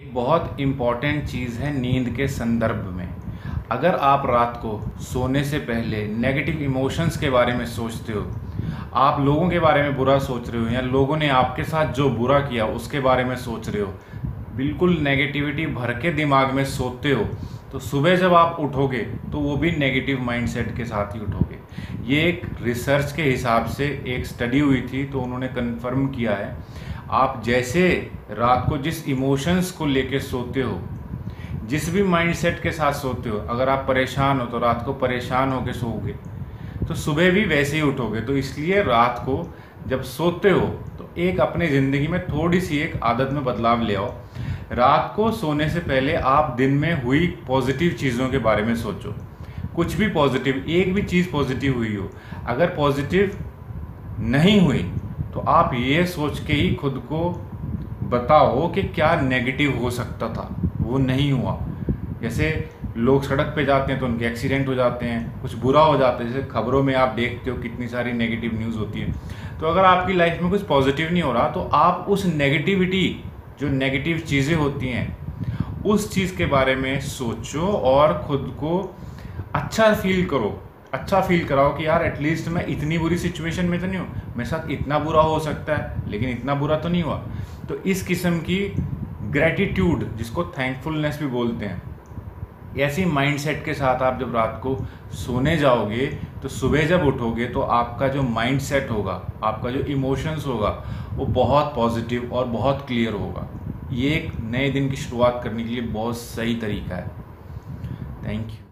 बहुत इंपॉर्टेंट चीज़ है नींद के संदर्भ में। अगर आप रात को सोने से पहले नेगेटिव इमोशंस के बारे में सोचते हो, आप लोगों के बारे में बुरा सोच रहे हो या लोगों ने आपके साथ जो बुरा किया उसके बारे में सोच रहे हो, बिल्कुल नेगेटिविटी भर के दिमाग में सोते हो तो सुबह जब आप उठोगे तो वो भी नेगेटिव माइंडसेट के साथ ही उठोगे। ये एक रिसर्च के हिसाब से एक स्टडी हुई थी तो उन्होंने कन्फर्म किया है। आप जैसे रात को जिस इमोशंस को लेके सोते हो, जिस भी माइंडसेट के साथ सोते हो, अगर आप परेशान हो तो रात को परेशान होकर सोओगे। तो सुबह भी वैसे ही उठोगे। तो इसलिए रात को जब सोते हो तो एक अपने ज़िंदगी में थोड़ी सी एक आदत में बदलाव ले आओ। रात को सोने से पहले आप दिन में हुई पॉजिटिव चीज़ों के बारे में सोचो। कुछ भी पॉजिटिव एक भी चीज़ पॉजिटिव हुई हो, अगर पॉजिटिव नहीं हुई तो आप ये सोच के ही खुद को बताओ कि क्या नेगेटिव हो सकता था। वो नहीं हुआ। जैसे लोग सड़क पे जाते हैं तो उनके एक्सीडेंट हो जाते हैं, कुछ बुरा हो जाता है। जैसे खबरों में आप देखते हो कितनी सारी नेगेटिव न्यूज़ होती है। तो अगर आपकी लाइफ में कुछ पॉजिटिव नहीं हो रहा तो आप उस नेगेटिविटी जो नेगेटिव चीज़ें होती हैं, उस चीज़ के बारे में सोचो और खुद को अच्छा फील करो। अच्छा फील कराओ कि यार एटलीस्ट मैं इतनी बुरी सिचुएशन में तो नहीं हूँ। मेरे साथ इतना बुरा हो सकता है, लेकिन इतना बुरा तो नहीं हुआ। तो इस किस्म की ग्रेटिट्यूड जिसको थैंकफुलनेस भी बोलते हैं, ऐसी माइंडसेट के साथ आप जब रात को सोने जाओगे तो सुबह जब उठोगे तो आपका जो माइंडसेट होगा, आपका जो इमोशंस होगा, वो बहुत पॉजिटिव और बहुत क्लियर होगा। ये एक नए दिन की शुरुआत करने के लिए बहुत सही तरीका है। Thank you